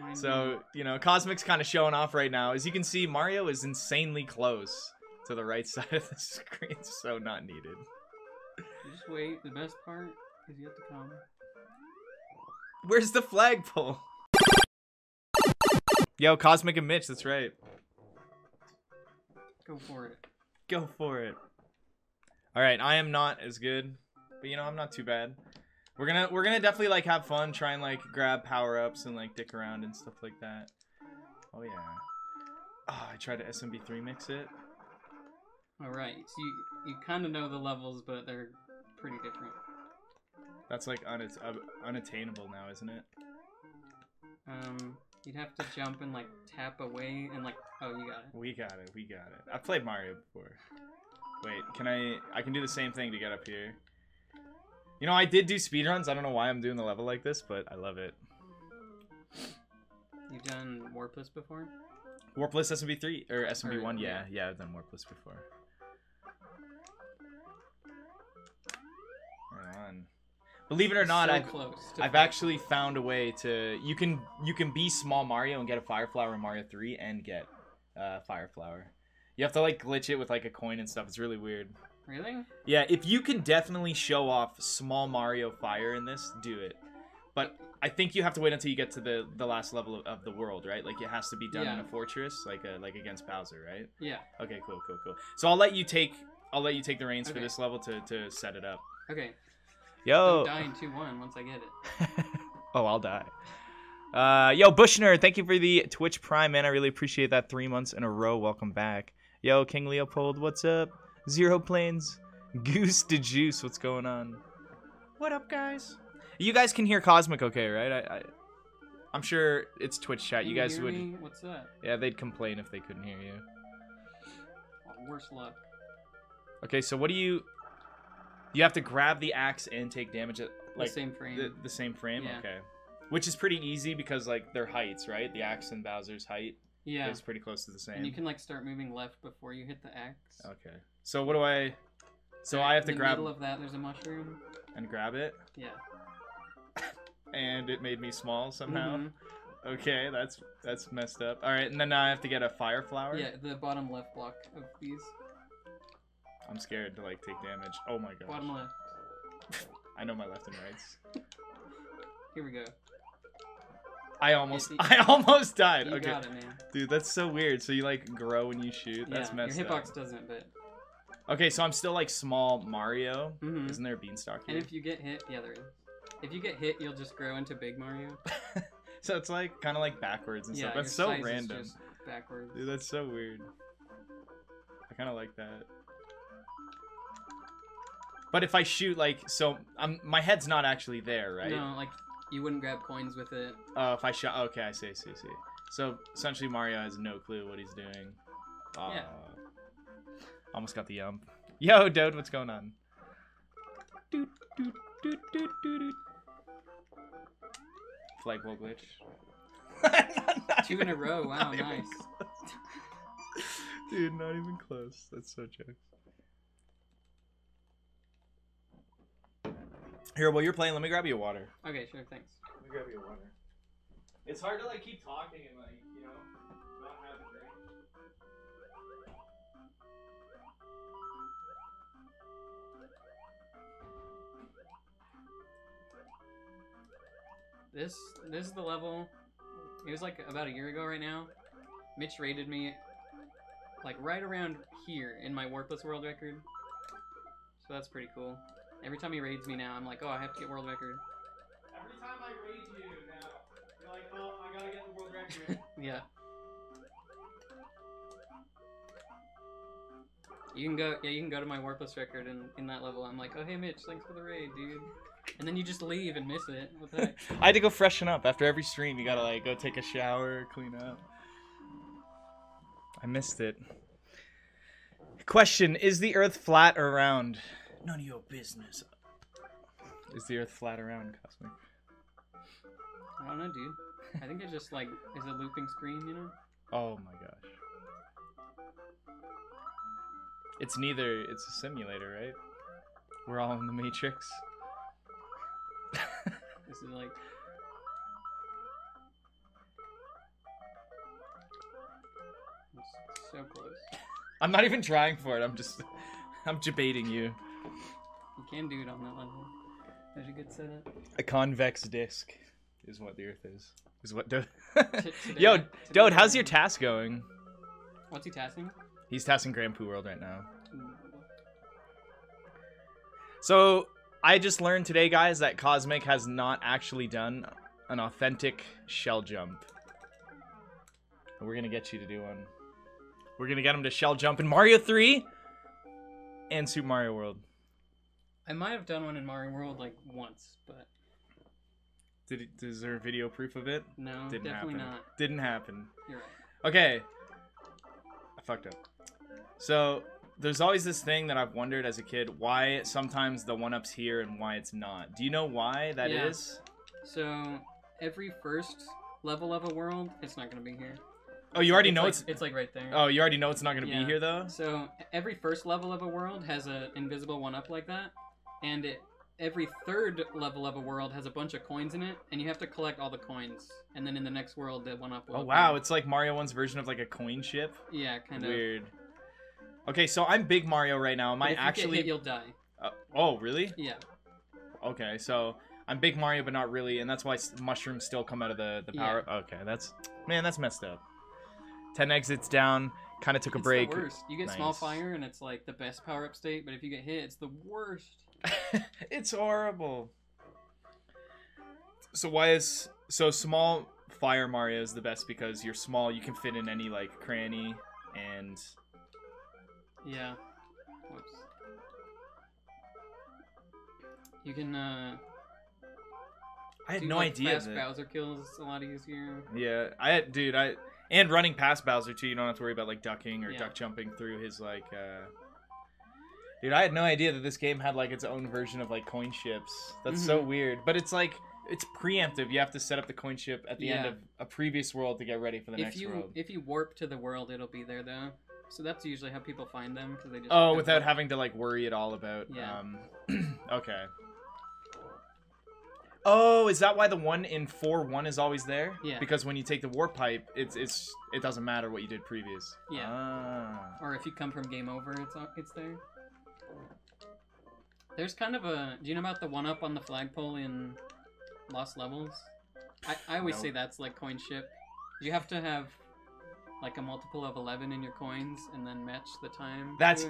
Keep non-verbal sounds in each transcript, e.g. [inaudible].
Mind So, mm-hmm. you know, Kosmic's kind of showing off right now. As you can see, Mario is insanely close to the right [laughs] side of the screen, so not needed. you. Just wait. The best part is yet to come. Where's the flagpole? Yo, Kosmic and Mitch, that's right. Go for it. Go for it. All right, I am not as good, but you know, I'm not too bad. We're gonna we're gonna definitely like have fun, try and like grab power ups and like dick around and stuff like that. Oh yeah. Oh, I tried to SMB3 mix it. All right. So you you kind of know the levels, but they're pretty different. That's like unat- uh, unattainable now, isn't it? Um, you'd have to jump and like tap away and like oh you got it. We got it. We got it. I've played Mario before. Wait, can I? I can do the same thing to get up here. You know, I did do speedruns. I don't know why I'm doing the level like this, but I love it. You've done Warpless before? Warpless SMB3 or SMB1, Or- yeah, yeah. yeah, I've done Warpless before. Right on. Believe it or not, so I've close. I've actually found a way to you can you can be small Mario and get a Fire Flower in Mario 3 and get uh, Fire Flower. You have to like glitch it with like a coin and stuff. It's really weird. Really. Yeah, if you can definitely show off small Mario Fire in this, do it. But I think you have to wait until you get to the the last level of, of the world, right? Like it has to be done in a fortress, like a, like against Bowser, right? Yeah. Okay, cool, cool, cool. So I'll let you take I'll let you take the reins for this level to to set it up. Okay. Yo. Don't die two one once I get it. [laughs] oh, I'll die. Uh, yo, Bushner, thank you for the Twitch Prime, man. I really appreciate that. Three months in a row. Welcome back. Yo, King Leopold, what's up? Zero Planes, [laughs] Goose to Juice, what's going on? What up, guys? You guys can hear Kosmic okay, right? I, I I'm sure it's Twitch chat. You Can guys would, me? What's that? yeah, they'd complain if they couldn't hear you. Oh, worse luck. Okay, so what do you? You have to grab the axe and take damage at like The same frame. The, the same frame? Yeah. Okay. Which is pretty easy because like their heights, right? The axe and Bowser's height yeah. It's pretty close to the same. And you can like start moving left before you hit the axe. Okay. So what do I So I have to in the grab middle of that. There's a mushroom. and grab it Yeah. [laughs] and it made me small somehow. Mhm. Okay, that's that's messed up. All right, and then now I have to get a fire flower. Yeah, the bottom left block of these. I'm scared to like take damage. Oh my god. Bottom left. [laughs] I know my left and rights. Here we go. I almost the- [laughs] I almost died. You okay. got it, man. Dude, that's so weird. So you like grow when you shoot. That's yeah, messed your up. hitbox doesn't, but. Okay, so I'm still like small Mario. Mhm. Isn't there a beanstalk And if you get hit, yeah, there is. If you get hit, you'll just grow into Big Mario. [laughs] so it's like kind of like backwards and yeah, stuff. your That's so size is random. just backwards. Dude, that's so weird. I kind of like that. But if I shoot like so, I'm my head's not actually there, right? No, like you wouldn't grab coins with it. Oh, if I shot, okay, I see, I see, I see. So essentially, Mario has no clue what he's doing. Uh, Yeah. Almost got the yump. Yo, dude, what's going on? Doot, doot, doot, doot, doot, doot. Flagpole glitch. [laughs] Two in a row. Wow, [laughs] nice. close. Dude, not even close. That's so jokes. Here, while you're playing, let me grab you a water. Okay, sure, thanks. Let me grab you a water. It's hard to like keep talking and like you know not have a drink. This this is the level. It was like about a year ago right now. Mitch rated me like right around here in my Warpless world record. So that's pretty cool. Every time he raids me now, I'm like, oh, I have to get world record. Every time I raid you like, oh, I gotta get the world record. [laughs] Yeah. You can go, yeah, you can go to my Warpless record and in that level, I'm like, oh hey Mitch, thanks for the raid, dude. And then you just leave and miss it. What the heck? [laughs] I had to go freshen up after every stream. You gotta like go take a shower, clean up. I missed it. Question: Is the Earth flat or round? None of your business. Is the Earth flat or round, Kosmic? I don't know, dude. I think it's just like is a looping screen, you know? Oh my gosh. It's neither. It's a simulator, right? We're all in the Matrix. [laughs] this is like. So close. I'm not even trying for it. I'm just. [laughs] I'm debating you. You can do it on that level. That's a good setup. A convex disc is what the Earth is. Is what. Do- [laughs] [laughs] Yo, today Dode, how's your task going? What's he tasking? He's tasking Grand Poo World right now. So I just learned today, guys, that Kosmic has not actually done an authentic shell jump. And We're gonna get you to do one. We're gonna get him to shell jump in Mario 3 and Super Mario World. I might have done one in Mario World like once, but Did it, is there video proof of it? no, Didn't definitely happen. not. Didn't happen. You're right. Okay. I fucked up. So there's always this thing that I've wondered as a kid why sometimes the one up's here and why it's not. Do you know why that is? Yeah. So every first level of a world, it's not gonna be here. Oh, you already it's know like, it's. it's like right there. Oh, you already know it's not gonna Yeah. be here though. So every first level of a world has an invisible one up like that, and it, every third level of a world has a bunch of coins in it, and you have to collect all the coins, and then in the next world the one up will. Oh wow, it's like Mario One's version of like a coin ship. Yeah, kind of. Weird. Okay, so I'm big Mario right now. Am I if you get actually? hit, you'll die. Uh, oh really? Yeah. Okay, so I'm big Mario, but not really, and that's why mushrooms still come out of the the power. Okay, that's man, that's messed up. Ten exits down. Kind of took a it's break. the worst. You get small fire, and it's like the best power up state, but if you get hit, it's the worst. [laughs] it's horrible. So why is so small fire Mario is the best because you're small, you can fit in any like cranny and Yeah. Whoops. You can uh I had do, no like, idea fast that. Bowser kills a lot easier. Yeah, I had dude, I and running past Bowser too, you don't have to worry about like ducking or Yeah. duck jumping through his like uh Dude, I had no idea that this game had like its own version of like coin ships. That's so Mhm. weird. But it's like it's preemptive. You have to set up the coin ship at the end of a previous world to get ready for the if next you world. if you warp to the world, it'll be there though. So that's usually how people find them because they just Oh, without to- having to like worry at all about. Yeah. Um, [clears throat] okay. Oh, is that why the one in four one is always there? Yeah. Because when you take the warp pipe, it's it's it doesn't matter what you did previous. Yeah. Ah. or if you come from game over, it's it's there. There's kind of a. Do you know about the one up on the flagpole in Lost Levels? I, I always No. say that's like coin ship. You have to have like a multiple of eleven in your coins and then match the time. That's-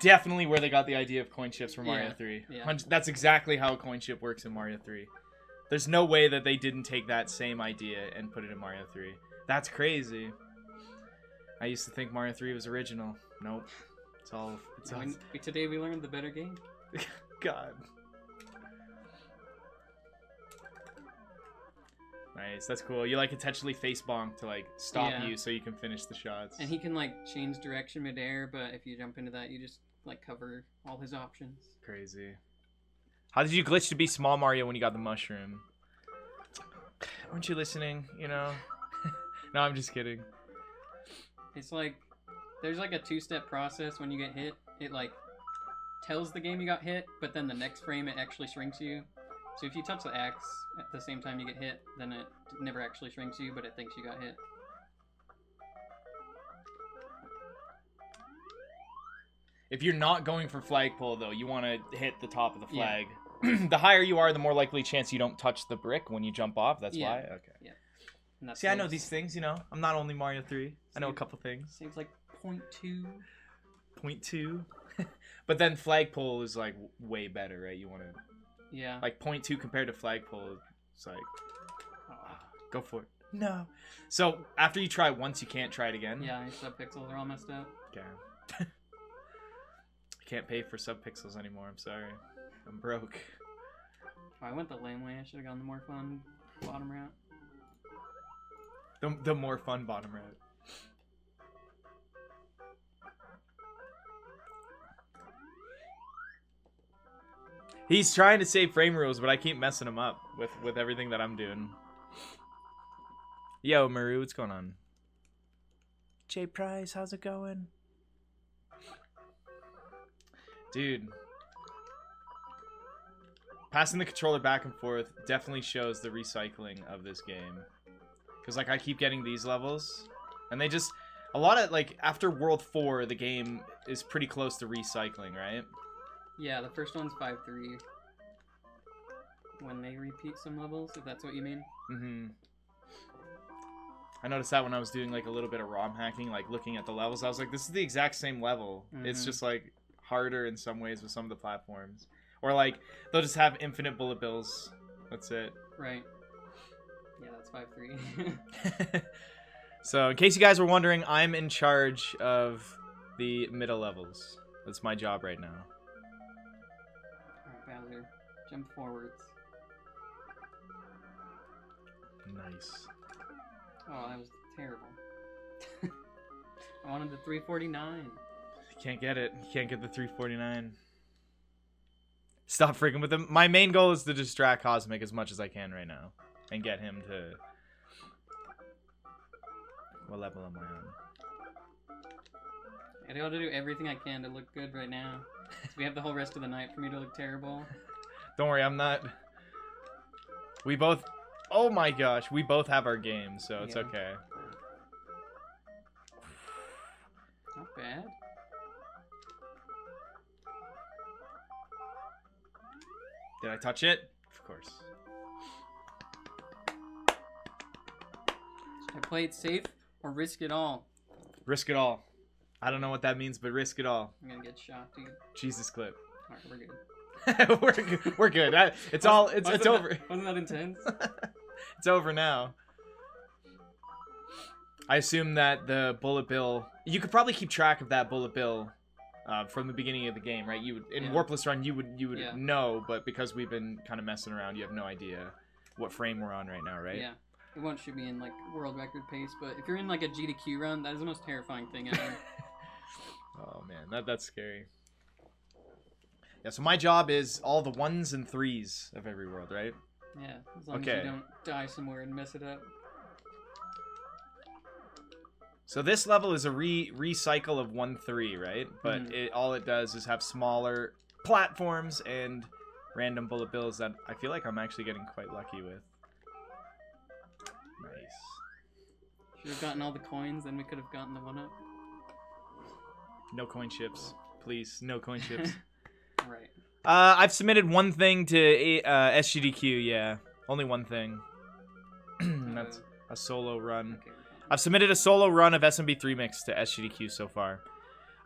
Definitely where they got the idea of coin ships from Mario Yeah, 3. yeah. That's exactly how a coin ship works in Mario 3. There's no way that they didn't take that same idea and put it in Mario 3. That's crazy. I used to think Mario 3 was original. Nope. It's all it's all When- today we learned the better game. [laughs] God. Nice, that's cool. You like intentionally face bonk to like stop Yeah. you so you can finish the shots. And he can like change direction midair, but if you jump into that, you just like cover all his options. Crazy. How did you glitch to be small Mario when you got the mushroom? Weren't you listening? You know. [laughs] no, I'm just kidding. It's like there's like a two-step process when you get hit. It like tells the game you got hit, but then the next frame it actually shrinks you. So if you touch the X at the same time you get hit, then it never actually shrinks you, but it thinks you got hit. If you're not going for flagpole though, you want to hit the top of the Yeah. flag. [clears throat] the higher you are, the more likely chance you don't touch the brick when you jump off. That's Yeah. why. Okay. And that's See, I know these things. You know, I'm not only Mario Three. I know a couple things. Seems like point two. Point two. [laughs] but then flagpole is like way better, right? You want to Yeah. like point two compared to flagpole. It's like ah. go for it. No. So after you try once, you can't try it again. yeah, your subpixels are all messed up. Okay. [laughs] I can't pay for subpixels anymore. I'm sorry. I'm broke. Oh, I went the lame way. I should have gone the more fun bottom route. The the more fun bottom route. He's trying to save frame rules, but I keep messing him up with with everything that I'm doing. Yo, Maru, what's going on? Jay Price, how's it going? Dude. Passing the controller back and forth definitely shows the recycling of this game. Because, like, I keep getting these levels, and they just... a lot of like after World Four, the game is pretty close to recycling, right? Yeah, the first one's five three. When they repeat some levels, if that's what you mean. Mm-hmm. I noticed that when I was doing like a little bit of ROM hacking, like looking at the levels, I was like, this is the exact same level. It's Mhm. just like harder in some ways with some of the platforms, or like they'll just have infinite bullet bills. That's it. Right. Yeah, that's five three. [laughs] so, in case you guys were wondering, I'm in charge of the middle levels. That's my job right now. Jump forwards. Nice. Oh, that was terrible. [laughs] I wanted the 349. Can't get it. Can't get the 349. Stop freaking with him. My main goal is to distract Kosmic as much as I can right now. And get him to... What level am I on? I gotta do everything I can to look good right now. We have the whole rest of the night for me to look terrible. [laughs] Don't worry, I'm not... We both... Oh my gosh, we both have our games, so it's Yeah. okay. Not bad. Did I touch it? Of course. Should I play it safe or risk it all? Risk it all. I don't know what that means, but risk it all. I'm gonna get shot, dude. Jesus clip. Alright, we're good. [laughs] we're, good. we're good. I- It's all. It's, Wasn't it's that- over. [laughs] Wasn't that intense? [laughs] it's over now. I assume that the bullet bill. You could probably keep track of that bullet bill uh, from the beginning of the game, right? You would in Yeah. Warpless Run, you would you would Yeah. know, but because we've been kind of messing around, you have no idea what frame we're on right now, right? Yeah. It won't shoot me in like world record pace, but if you're in like a GDQ run, that is the most terrifying thing ever. Oh man, that that's scary. Yeah, so my job is all the ones and threes of every world, right? yeah, as long as Okay. you don't die somewhere and mess it up. So this level is a re recycle of one three, right? But Mhm. it all it does is have smaller platforms and random bullet bills that I feel like I'm actually getting quite lucky with. Nice. Should have gotten all the coins, then we could have gotten the one up. No coin chips, please. No coin chips. [laughs] right. uh, I've submitted one thing to uh, SGDQ. Yeah, only one thing. [clears throat] That's a solo run. okay. I've submitted a solo run of SMB3 Mix to SGDQ so far.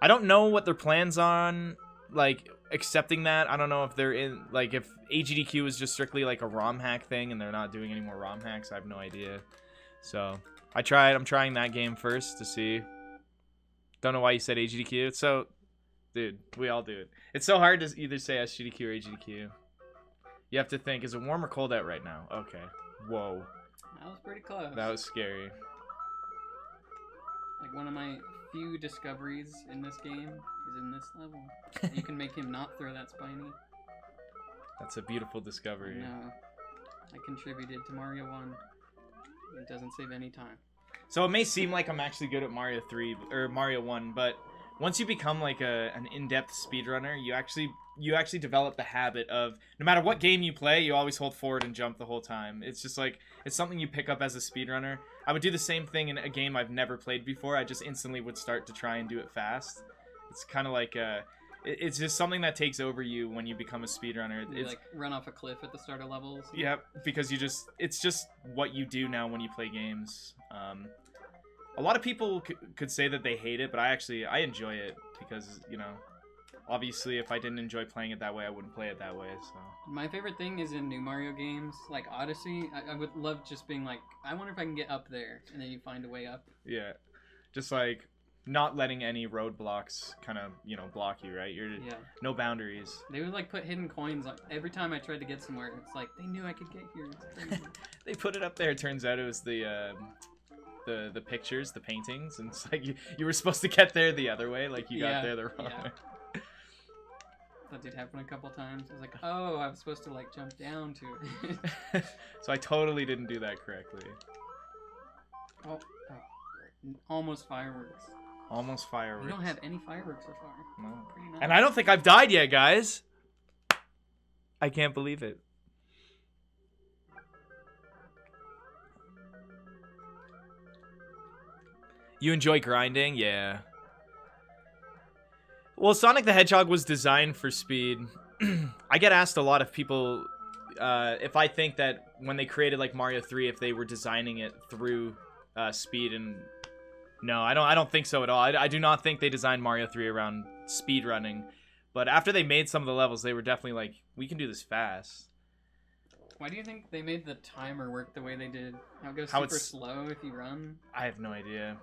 I don't know what their plans on like accepting that. I don't know if they're in like if AGDQ is just strictly like a ROM hack thing and they're not doing any more ROM hacks. I have no idea. So I tried. I'm trying that game first to see. Don't know why you said AGDQ. It's so, dude. We all do it. It's so hard to either say SGDQ or AGDQ. You have to think: is it warm or cold out right now? Okay. Whoa, That was pretty close. that was scary. like one of my few discoveries in this game is in this level. you can make him not throw that spiny. That's a beautiful discovery. No, I contributed to Mario One. It doesn't save any time. So it may seem like I'm actually good at Mario 3 or Mario 1, but once you become like a an in-depth speedrunner, you actually you actually develop the habit of no matter what game you play, you always hold forward and jump the whole time. It's just like it's something you pick up as a speedrunner. I would do the same thing in a game I've never played before. I just instantly would start to try and do it fast. It's kind of like uh it's just something that takes over you when you become a speedrunner. It's like run off a cliff at the start of levels. yeah, because you just it's just what you do now when you play games. Um, a lot of people c- could say that they hate it, but I actually I enjoy it because you know, obviously if I didn't enjoy playing it that way, I wouldn't play it that way. So My favorite thing is in new Mario games, like Odyssey. I, I would love just being like, I wonder if I can get up there, and then you find a way up. yeah, just like not letting any roadblocks kind of you know block you, right? You're Yeah, no boundaries. they would like put hidden coins on every time I tried to get somewhere. It's like they knew I could get here. [laughs] They put it up there. It turns out it was the. Um, the, the pictures, the paintings, and it's like you, you were supposed to get there the other way, like you got there the wrong yeah. way. that did happen a couple times. I was like, oh, I was supposed to like jump down to it. [laughs] so I totally didn't do that correctly. oh, oh, almost fireworks. Almost fireworks. We don't have any fireworks so far. No. Nice. And I don't think I've died yet, guys. I can't believe it. You enjoy grinding? Yeah. Well, Sonic the Hedgehog was designed for speed. [clears throat] I get asked a lot of people uh, if I think that when they created like Mario 3, if they were designing it through uh, speed and no, I don't. I don't think so at all. I, I do not think they designed Mario 3 around speed running. But after they made some of the levels, they were definitely like, we can do this fast. Why do you think they made the timer work the way they did? How it goes How super slow if you run? I have no idea.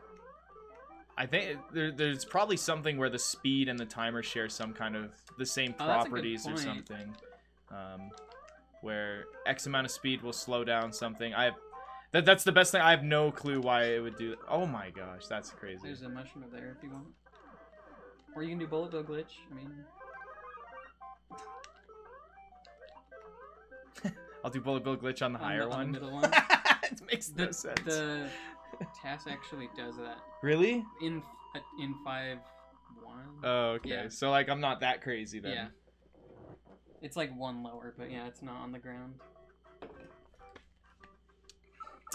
I think there, there's probably something where the speed and the timer share some kind of the same Oh, that's a good properties or something. Um, where X amount of speed will slow down something. I have, that, that's the best thing. I have no clue why it would do. Oh my gosh, that's crazy. There's a mushroom there if you want. Or you can do bullet bill glitch. I mean, [laughs] I'll do bullet bill glitch on the On higher the- on the one. middle [laughs] one. it makes the no sense. the TAS actually does that Really? in uh, in five one. Oh, okay. Yeah. So like, I'm not that crazy then. Yeah. It's like one lower, but yeah, it's not on the ground.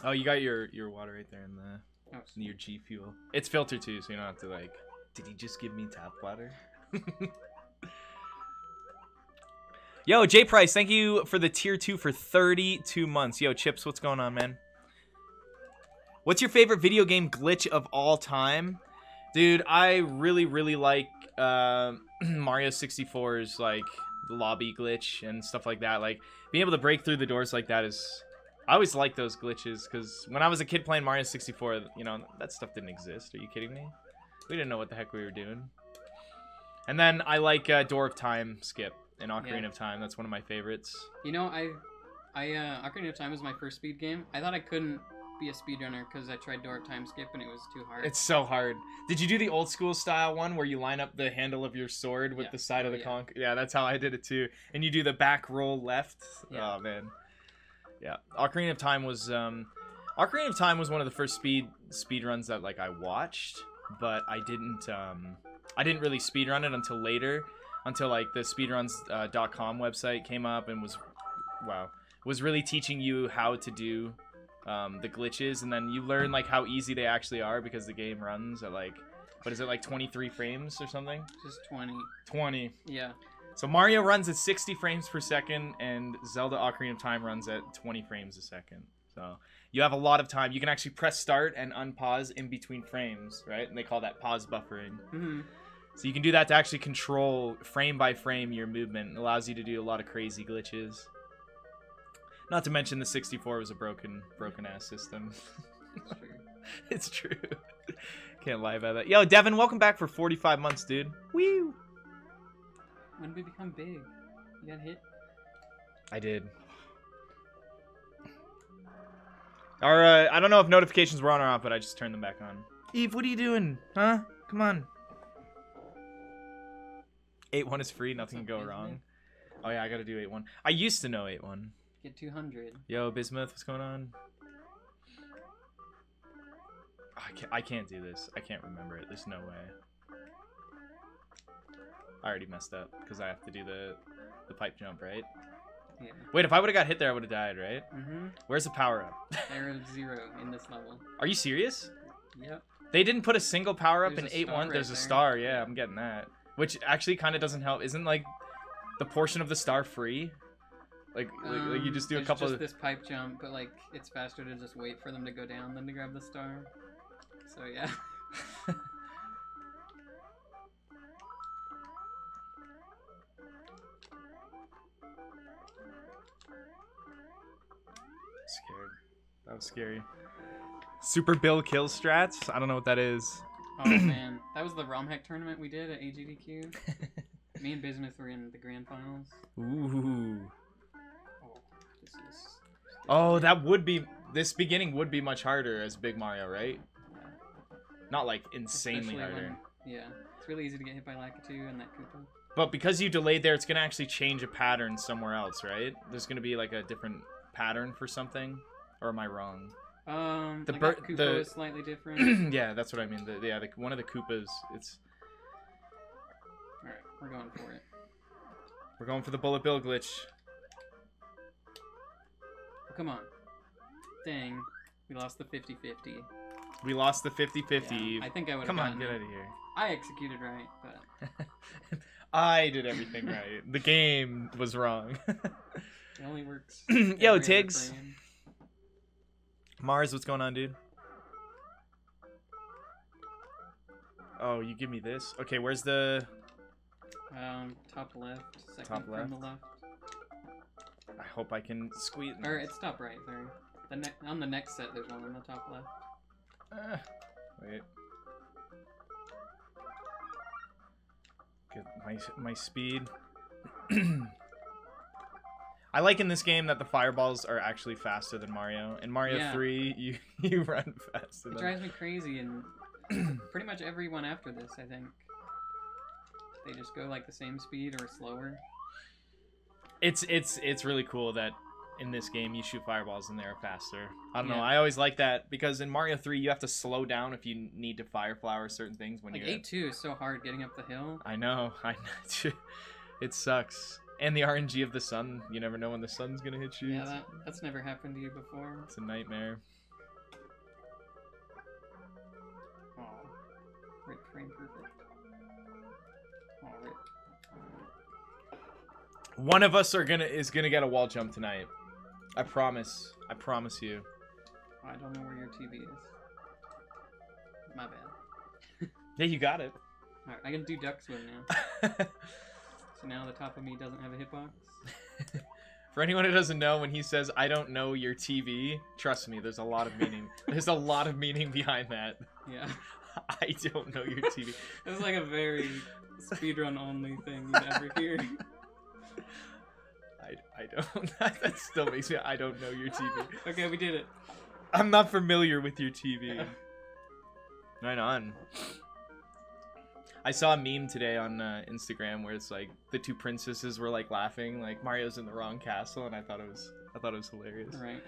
Oh, you got your your water right there in the Oh, in your G Fuel. It's filtered too, so you don't have to like. Did he just give me tap water? [laughs] Yo, J Price, thank you for the tier two for 32 months. Yo, Chips, what's going on, man? What's your favorite video game glitch of all time? Dude, I really, really like uh, [clears throat] Mario 64's like lobby glitch and stuff like that. Like being able to break through the doors like that is I always like those glitches because when I was a kid playing Mario 64, you know, that stuff didn't exist. Are you kidding me? We didn't know what the heck we were doing. And then I like uh, Door of Time skip in Ocarina Yeah. of Time. That's one of my favorites. You know, I, I uh, Ocarina of Time was my first speed game. I thought I couldn't be a speedrunner because I tried Door of Time Skip and it was too hard. It's so hard. Did you do the old school style one where you line up the handle of your sword with Yeah. the side of Oh, the yeah. conch? Yeah, that's how I did it too. And you do the back roll left. Yeah. Oh man. Yeah. Ocarina of Time was um Ocarina of Time was one of the first speed speed runs that like I watched, but I didn't um I didn't really speed run it until later, until like the speedruns.com uh, .com website came up and was wow, was really teaching you how to do um, the glitches and then you learn like how easy they actually are because the game runs at like what is it like 23 frames or something? Just 20. 20 Yeah. so mario runs at 60 frames per second and zelda ocarina of time runs at 20 frames a second. So you have a lot of time. You can actually press start and unpause in between frames right? And they call that pause buffering. Hmm so you can do that to actually control frame by frame your movement. It allows you to do a lot of crazy glitches not to mention the 64 was a broken broken ass system [laughs] it's true. Can't lie about that. Yo, Devin, welcome back for 45 months, dude. Woo! When did we become big? You got hit? I did. Our, uh, I don't know if notifications were on or off, but I just turned them back on. Eve, what are you doing? Huh? Come on. 8-1 is free, nothing can go wrong. Oh yeah, I gotta do 8-1. I used to know 8-1. Get 200. Yo, Bismuth, what's going on? Oh, I can't, I can't do this. I can't remember it. There's no way. I already messed up because I have to do the the pipe jump, right? Yeah. Wait, if I would have got hit there, I would have died, right? Mm-hmm. Where's the power up? [laughs] There is zero in this level. Are you serious? Yep. They didn't put a single power up There's in a 8-1. right There's a star, yeah, I'm getting that. Which actually kind of doesn't help. Isn't like the portion of the star free? Like, like, like you Um, just do a couple just of this pipe jump, but like it's faster to just wait for them to go down than to grab the star. So yeah. [laughs] Scared. That was scary. Super Bill kill strats? I don't know what that is. Oh man, [clears throat] that was the ROM hack tournament we did at AGDQ. [laughs] Me and Bismuth were in the grand finals. Ooh. Oh, that would be. This beginning would be much harder as Big Mario, right? Not like insanely Especially harder. when- yeah, it's really easy to get hit by Lakitu and that Koopa. But because you delayed there, it's gonna actually change a pattern somewhere else, right? There's gonna be like a different pattern for something, or am I wrong? Um, The like bir- Koopa the- is slightly different. [clears throat] yeah, that's what I mean. The, yeah, the, one of the Koopas. It's All right, we're going for it. we're going for the bullet bill glitch. Come on. Dang, we lost the 50-50. We lost the 50-50. Yeah, I think I would. Come on, get out of here. I executed right, but [laughs] I did everything [laughs] right. The game was wrong. it only works. [clears throat] Yo, Tiggs. Mars, what's going on, dude? Oh, you give me this? Okay, where's the... Um, top left, second Top from the left, I hope I can squeeze... or it's top right. there. The ne- on the next set, there's one on the top left. Ah, wait. Get my my speed. [clears throat] I like in this game that the fireballs are actually faster than Mario. In Mario Yeah. 3, you [laughs] you run faster It than. drives me crazy, and [clears throat] pretty much everyone after this, I think, they just go like the same speed or slower. It's it's it's really cool that in this game you shoot fireballs and they're faster. I don't know. I always like that because in Mario 3 you have to slow down if you need to fire flower certain things when Like you're eight two is so hard getting up the hill. I know. [laughs] I know. it sucks. And the RNG of the sun, you never know when the sun's gonna hit you. Yeah, that that's never happened to you before. It's a nightmare. Oh, right frame perfect. One of us are gonna is gonna get a wall jump tonight. I promise. I promise you. I don't know where your TV is. My bad. Yeah, you got it. Alright, I can do duck swim now. [laughs] So now the top of me doesn't have a hitbox. [laughs] For anyone who doesn't know, when he says "I don't know your TV," trust me, there's a lot of meaning. [laughs] there's a lot of meaning behind that. Yeah. I don't know your TV. it's like a very speedrun only thing you'd ever hear. I, I don't. [laughs] that still makes me. I don't know your TV. [laughs] okay, we did it. I'm not familiar with your TV. [laughs] Right on. I saw a meme today on uh, Instagram where it's like the two princesses were like laughing, like Mario's in the wrong castle, and I thought it was I thought it was hilarious. Right.